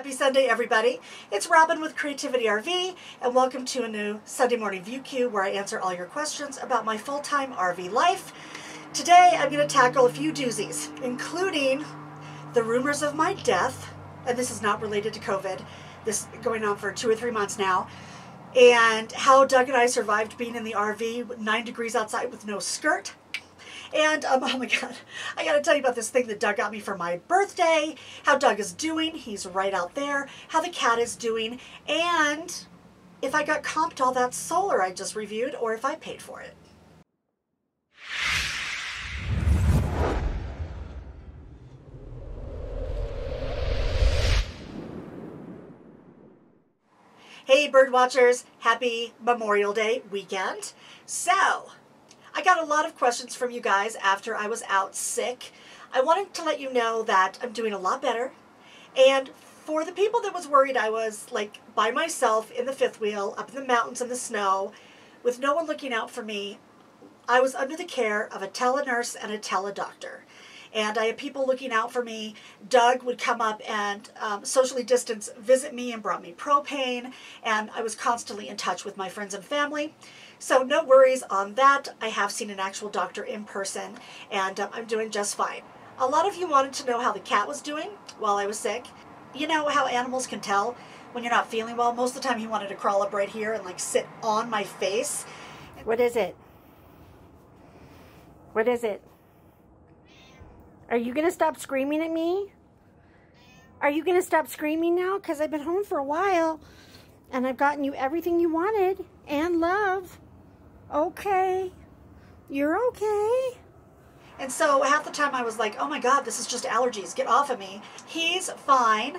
Happy Sunday, everybody. It's Robin with Creativity RV, and welcome to a new Sunday Morning View Q where I answer all your questions about my full time RV life. Today, I'm going to tackle a few doozies, including the rumors of my death, and this is not related to COVID, this going on for two or three months now, and how Doug and I survived being in the RV, nine degrees outside with no skirt. And um, oh my God, I got to tell you about this thing that Doug got me for my birthday. How Doug is doing. He's right out there. How the cat is doing. And if I got comped all that solar I just reviewed or if I paid for it. Hey, bird watchers, happy Memorial Day weekend. So, I got a lot of questions from you guys after I was out sick. I wanted to let you know that I'm doing a lot better. And for the people that was worried I was like by myself in the fifth wheel, up in the mountains in the snow, with no one looking out for me, I was under the care of a telenurse and a teledoctor. And I had people looking out for me. Doug would come up and um, socially distance visit me and brought me propane. And I was constantly in touch with my friends and family. So no worries on that. I have seen an actual doctor in person and um, I'm doing just fine. A lot of you wanted to know how the cat was doing while I was sick. You know how animals can tell when you're not feeling well? Most of the time he wanted to crawl up right here and like sit on my face. What is it? What is it? Are you going to stop screaming at me? Are you going to stop screaming now? Because I've been home for a while and I've gotten you everything you wanted and love. Okay. You're okay. And so half the time I was like, oh my God, this is just allergies. Get off of me. He's fine.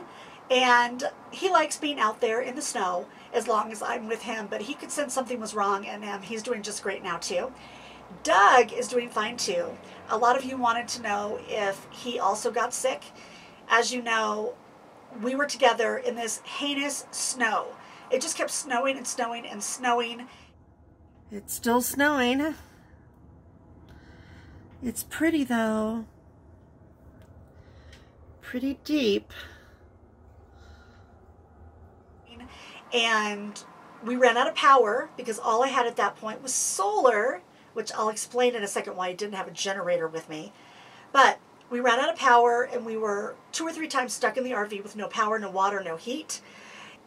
And he likes being out there in the snow as long as I'm with him. But he could sense something was wrong, and um, he's doing just great now, too. Doug is doing fine, too. A lot of you wanted to know if he also got sick. As you know, we were together in this heinous snow. It just kept snowing and snowing and snowing. It's still snowing. It's pretty though. Pretty deep. And we ran out of power because all I had at that point was solar, which I'll explain in a second why I didn't have a generator with me. But we ran out of power and we were two or three times stuck in the RV with no power, no water, no heat.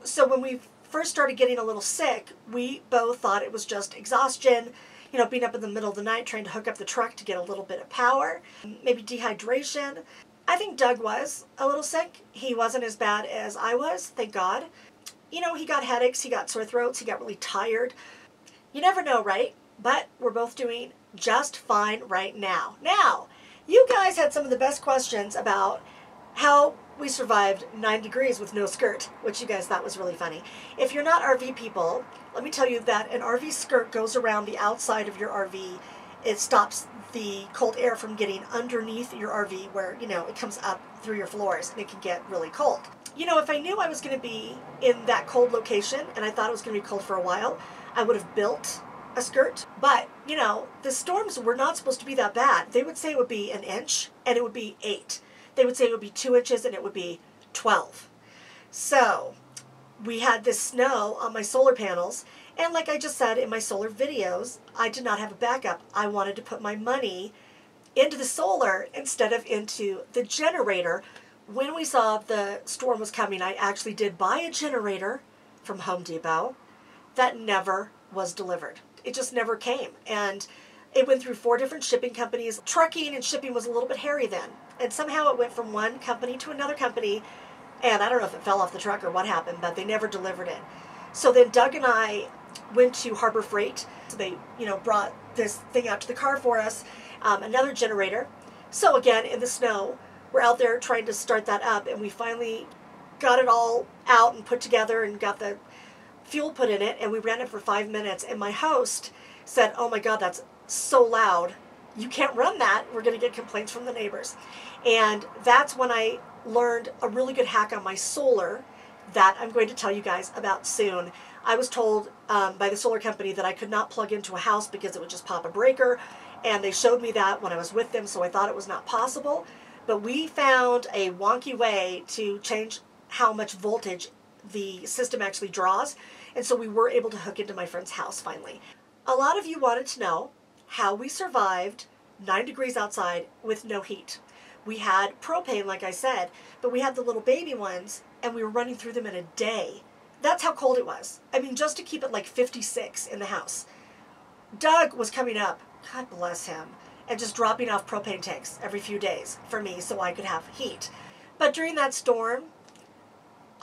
So when we first started getting a little sick, we both thought it was just exhaustion, you know, being up in the middle of the night trying to hook up the truck to get a little bit of power, maybe dehydration. I think Doug was a little sick. He wasn't as bad as I was, thank God. You know, he got headaches, he got sore throats, he got really tired. You never know, right? But we're both doing just fine right now. Now, you guys had some of the best questions about how we survived nine degrees with no skirt, which you guys thought was really funny. If you're not RV people, let me tell you that an RV skirt goes around the outside of your RV. It stops the cold air from getting underneath your RV where, you know, it comes up through your floors and it can get really cold. You know, if I knew I was going to be in that cold location and I thought it was going to be cold for a while, I would have built a skirt. But, you know, the storms were not supposed to be that bad. They would say it would be an inch and it would be eight they would say it would be two inches and it would be 12. So we had this snow on my solar panels. And like I just said in my solar videos, I did not have a backup. I wanted to put my money into the solar instead of into the generator. When we saw the storm was coming, I actually did buy a generator from Home Depot that never was delivered. It just never came. And it went through four different shipping companies. Trucking and shipping was a little bit hairy then and somehow it went from one company to another company and I don't know if it fell off the truck or what happened, but they never delivered it. So then Doug and I went to Harbor Freight. So they, you know, brought this thing out to the car for us, um, another generator. So again, in the snow, we're out there trying to start that up, and we finally got it all out and put together and got the fuel put in it, and we ran it for five minutes. And my host said, "Oh my God, that's so loud." you can't run that. We're going to get complaints from the neighbors. And that's when I learned a really good hack on my solar that I'm going to tell you guys about soon. I was told um, by the solar company that I could not plug into a house because it would just pop a breaker. And they showed me that when I was with them, so I thought it was not possible. But we found a wonky way to change how much voltage the system actually draws. And so we were able to hook into my friend's house finally. A lot of you wanted to know how we survived nine degrees outside with no heat. We had propane, like I said, but we had the little baby ones and we were running through them in a day. That's how cold it was. I mean, just to keep it like 56 in the house. Doug was coming up, God bless him, and just dropping off propane tanks every few days for me so I could have heat. But during that storm,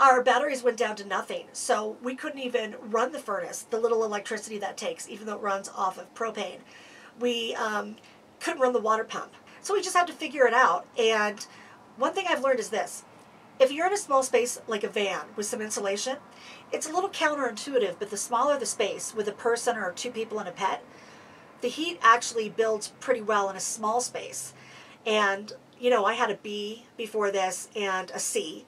our batteries went down to nothing. So we couldn't even run the furnace, the little electricity that takes, even though it runs off of propane. We um, couldn't run the water pump. So we just had to figure it out. And one thing I've learned is this. If you're in a small space like a van with some insulation, it's a little counterintuitive, but the smaller the space with a person or two people and a pet, the heat actually builds pretty well in a small space. And, you know, I had a B before this and a C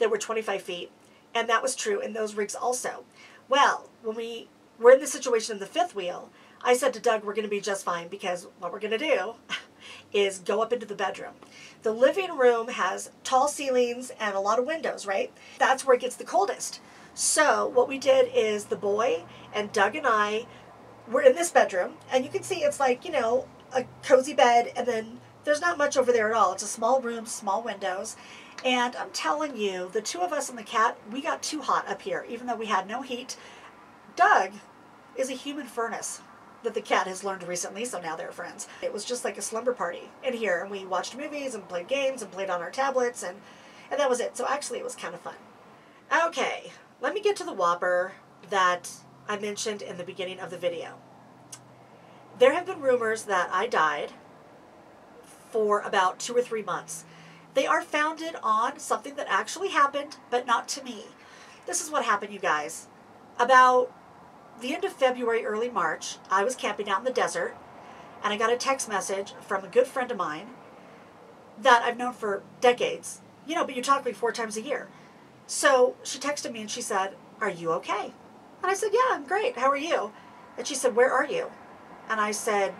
that were 25 feet, and that was true in those rigs also. Well, when we were in the situation of the fifth wheel, I said to Doug, we're going to be just fine because what we're going to do is go up into the bedroom. The living room has tall ceilings and a lot of windows, right? That's where it gets the coldest. So what we did is the boy and Doug and I were in this bedroom, and you can see it's like, you know, a cozy bed, and then there's not much over there at all. It's a small room, small windows, and I'm telling you, the two of us and the cat, we got too hot up here, even though we had no heat. Doug is a human furnace that the cat has learned recently, so now they're friends. It was just like a slumber party in here, and we watched movies and played games and played on our tablets, and, and that was it. So actually, it was kind of fun. Okay, let me get to the Whopper that I mentioned in the beginning of the video. There have been rumors that I died for about two or three months. They are founded on something that actually happened, but not to me. This is what happened, you guys. About the end of February, early March, I was camping out in the desert, and I got a text message from a good friend of mine that I've known for decades. You know, but you talk to me four times a year. So she texted me and she said, Are you okay? And I said, Yeah, I'm great. How are you? And she said, Where are you? And I said,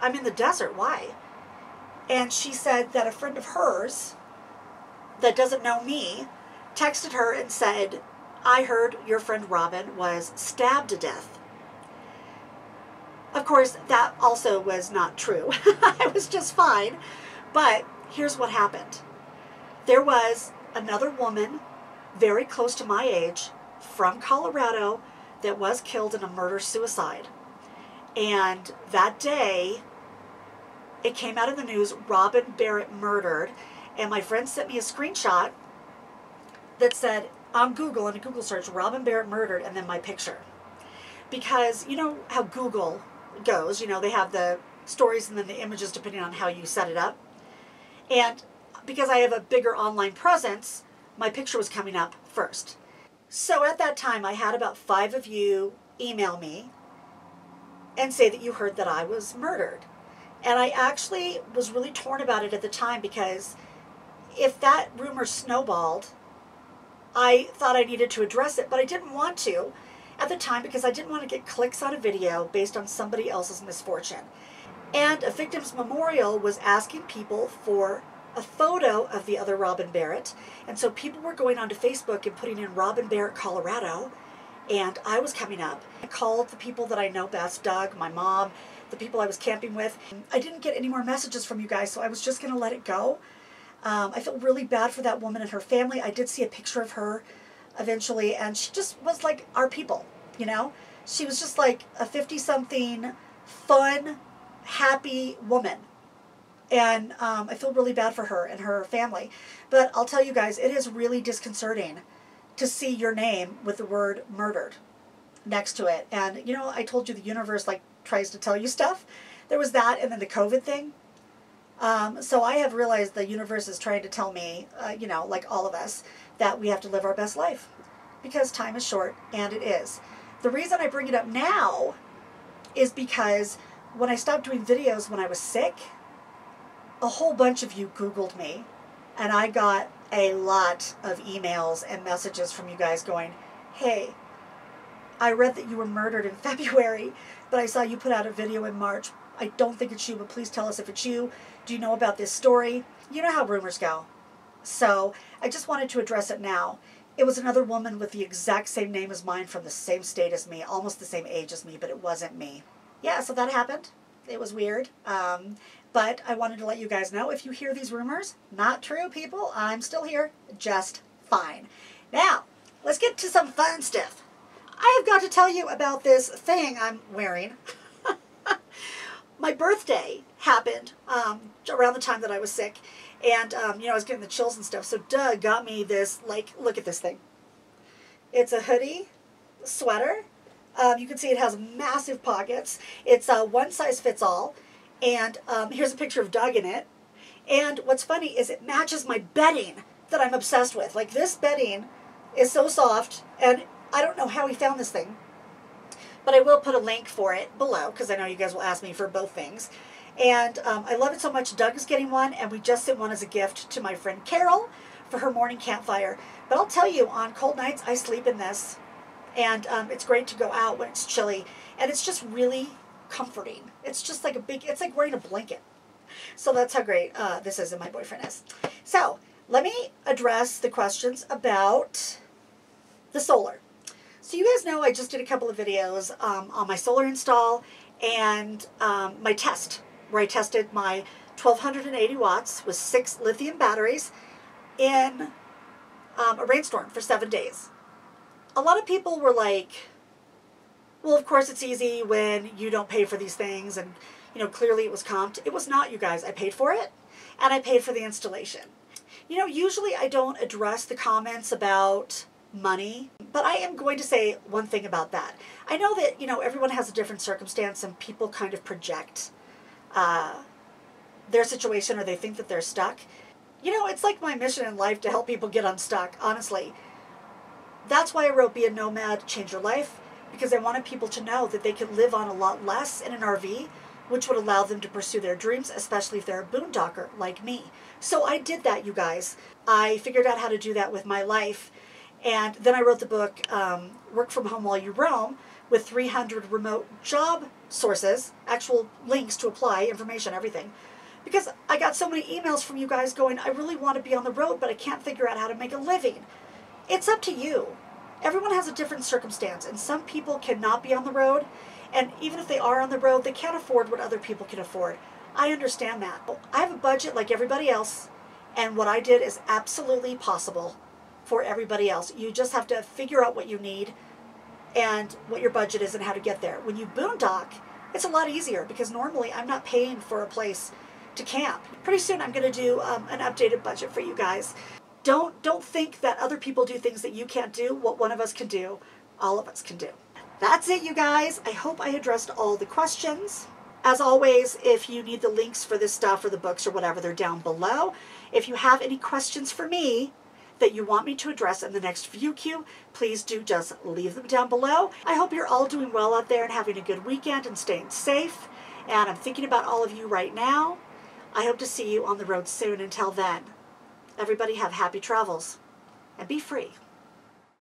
I'm in the desert. Why? And she said that a friend of hers that doesn't know me texted her and said, I heard your friend Robin was stabbed to death. Of course, that also was not true. I was just fine. But here's what happened there was another woman very close to my age from Colorado that was killed in a murder suicide. And that day, it came out in the news Robin Barrett murdered. And my friend sent me a screenshot that said on Google, in a Google search, Robin Barrett murdered, and then my picture. Because you know how Google goes, you know, they have the stories and then the images depending on how you set it up. And because I have a bigger online presence, my picture was coming up first. So at that time, I had about five of you email me and say that you heard that I was murdered. And I actually was really torn about it at the time because if that rumor snowballed, I thought I needed to address it, but I didn't want to at the time because I didn't want to get clicks on a video based on somebody else's misfortune. And a victim's memorial was asking people for a photo of the other Robin Barrett. And so people were going onto Facebook and putting in Robin Barrett, Colorado. And I was coming up. I called the people that I know best, Doug, my mom, the people I was camping with. I didn't get any more messages from you guys, so I was just going to let it go. Um, I felt really bad for that woman and her family. I did see a picture of her eventually, and she just was like our people, you know? She was just like a 50 something, fun, happy woman. And um, I feel really bad for her and her family. But I'll tell you guys, it is really disconcerting to see your name with the word murdered next to it. And, you know, I told you the universe like tries to tell you stuff. There was that, and then the COVID thing. Um, so I have realized the universe is trying to tell me, uh, you know, like all of us, that we have to live our best life because time is short, and it is. The reason I bring it up now is because when I stopped doing videos when I was sick, a whole bunch of you Googled me, and I got a lot of emails and messages from you guys going, hey, I read that you were murdered in February, but I saw you put out a video in March. I don't think it's you, but please tell us if it's you. Do you know about this story? You know how rumors go. So I just wanted to address it now. It was another woman with the exact same name as mine from the same state as me, almost the same age as me, but it wasn't me. Yeah, so that happened. It was weird. Um, but I wanted to let you guys know if you hear these rumors, not true, people. I'm still here, just fine. Now, let's get to some fun stuff. I have got to tell you about this thing I'm wearing. My birthday happened um, around the time that I was sick, and um, you know I was getting the chills and stuff. So Doug got me this. Like, look at this thing. It's a hoodie, sweater. Um, you can see it has massive pockets. It's a one size fits all, and um, here's a picture of Doug in it. And what's funny is it matches my bedding that I'm obsessed with. Like this bedding is so soft, and I don't know how he found this thing, but I will put a link for it below because I know you guys will ask me for both things. And um, I love it so much. Doug is getting one, and we just sent one as a gift to my friend Carol for her morning campfire. But I'll tell you, on cold nights, I sleep in this, and um, it's great to go out when it's chilly, and it's just really comforting. It's just like a big, it's like wearing a blanket. So that's how great uh, this is and my boyfriend is. So let me address the questions about the solar. So you guys know I just did a couple of videos um, on my solar install and um, my test, where I tested my 1280 watts with six lithium batteries in um, a rainstorm for seven days. A lot of people were like, well, of course it's easy when you don't pay for these things and, you know, clearly it was comped. It was not, you guys. I paid for it and I paid for the installation. You know, usually I don't address the comments about money. But I am going to say one thing about that. I know that, you know, everyone has a different circumstance and people kind of project uh, their situation or they think that they're stuck. You know, it's like my mission in life to help people get unstuck, honestly. That's why I wrote Be a Nomad, Change Your Life, because I wanted people to know that they could live on a lot less in an RV, which would allow them to pursue their dreams, especially if they're a boondocker like me. So I did that, you guys. I figured out how to do that with my life and then I wrote the book, um, Work From Home While You Roam, with 300 remote job sources, actual links to apply, information, everything. Because I got so many emails from you guys going, I really want to be on the road, but I can't figure out how to make a living. It's up to you. Everyone has a different circumstance, and some people cannot be on the road, and even if they are on the road, they can't afford what other people can afford. I understand that. I have a budget like everybody else, and what I did is absolutely possible for everybody else. You just have to figure out what you need and what your budget is and how to get there. When you boondock, it's a lot easier because normally I'm not paying for a place to camp. Pretty soon I'm going to do um, an updated budget for you guys. Don't don't think that other people do things that you can't do. What one of us can do, all of us can do. That's it, you guys. I hope I addressed all the questions. As always, if you need the links for this stuff or the books or whatever, they're down below. If you have any questions for me, that you want me to address in the next View Q, please do just leave them down below. I hope you're all doing well out there and having a good weekend and staying safe. And I'm thinking about all of you right now. I hope to see you on the road soon. Until then, everybody have happy travels and be free.